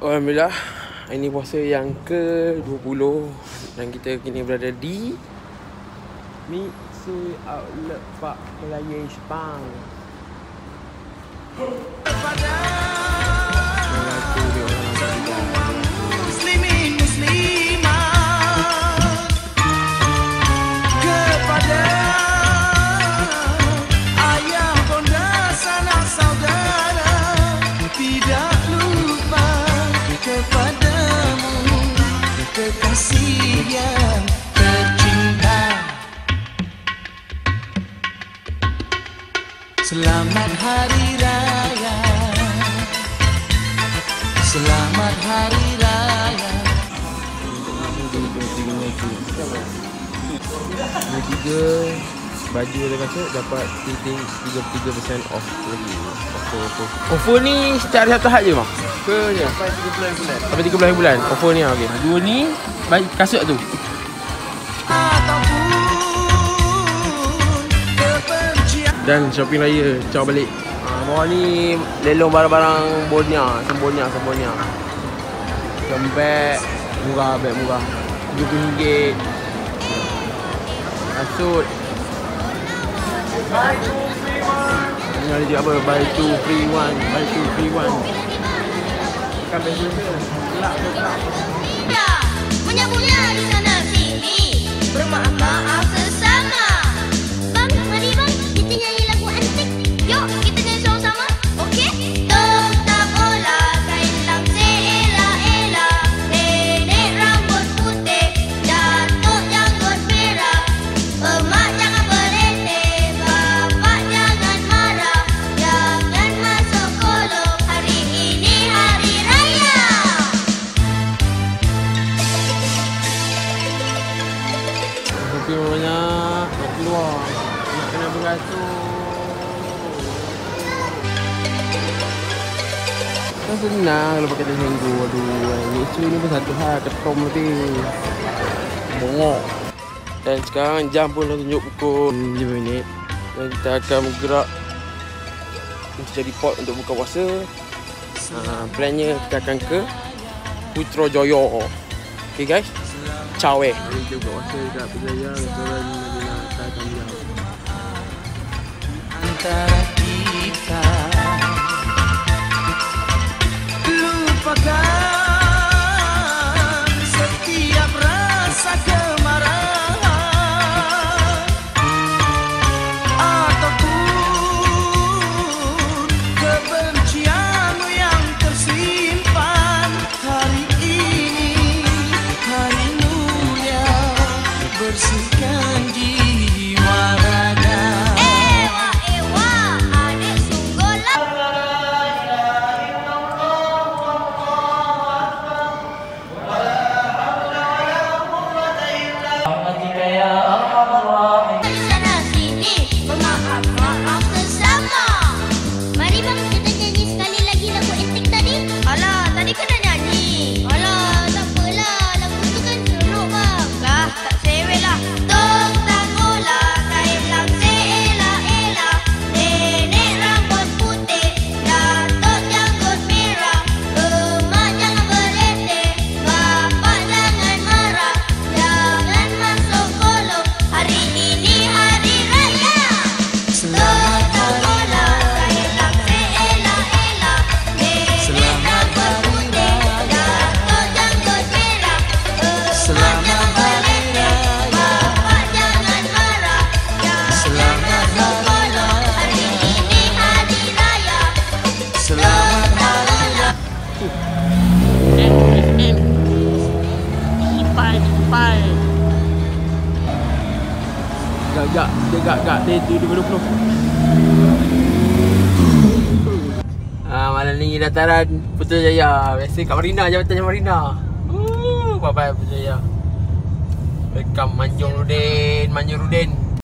Alhamdulillah Ini puasa yang ke-20 Dan kita kini berada di Mitsui Outlet Park Melayu Sepang Melati Selamat Hari Raya Selamat Hari Raya Ini tiga baju dan kasut dapat titik 33% off lagi. Offer, offer. Offer ni setiap hari satu had je mah? Ke je? Sampai 3 bulan bulan. Sampai 13 bulan. Offer ni ah, okey. Dua ni kasut tu. Dan shopping raya caw balik. Ah, bawah ni lelong barang-barang Bonia, sembonia, sembonia. Kembek murah, beg murah. RM70. Kasut. Ini ada juga apa? Buy two free one. Buy two free one. Kan best Kelak ke kelak. Ya, punya-punya di sana sini Bermaaf-maaf beratur Kan senang kalau pakai tas minggu Aduh isu ni pun satu hal Ketom lebih Bongok Dan sekarang jam pun dah tunjuk pukul 5 minit Dan kita akan bergerak Untuk jadi pot untuk buka puasa ha, Plannya kita akan ke Putrajaya Okay guys Ciao eh Hari kita buka puasa dekat Pejaya Restoran Madinah Thai Tom Yum kita Di sana Gak, gak, dia gak, gak, dia tu dulu. Ah, malam ni dataran Putrajaya. Biasa kat Marina, Jabatan Marina. Uh, bye bye Putrajaya. Welcome Manjung Rudin, Manjung Rudin.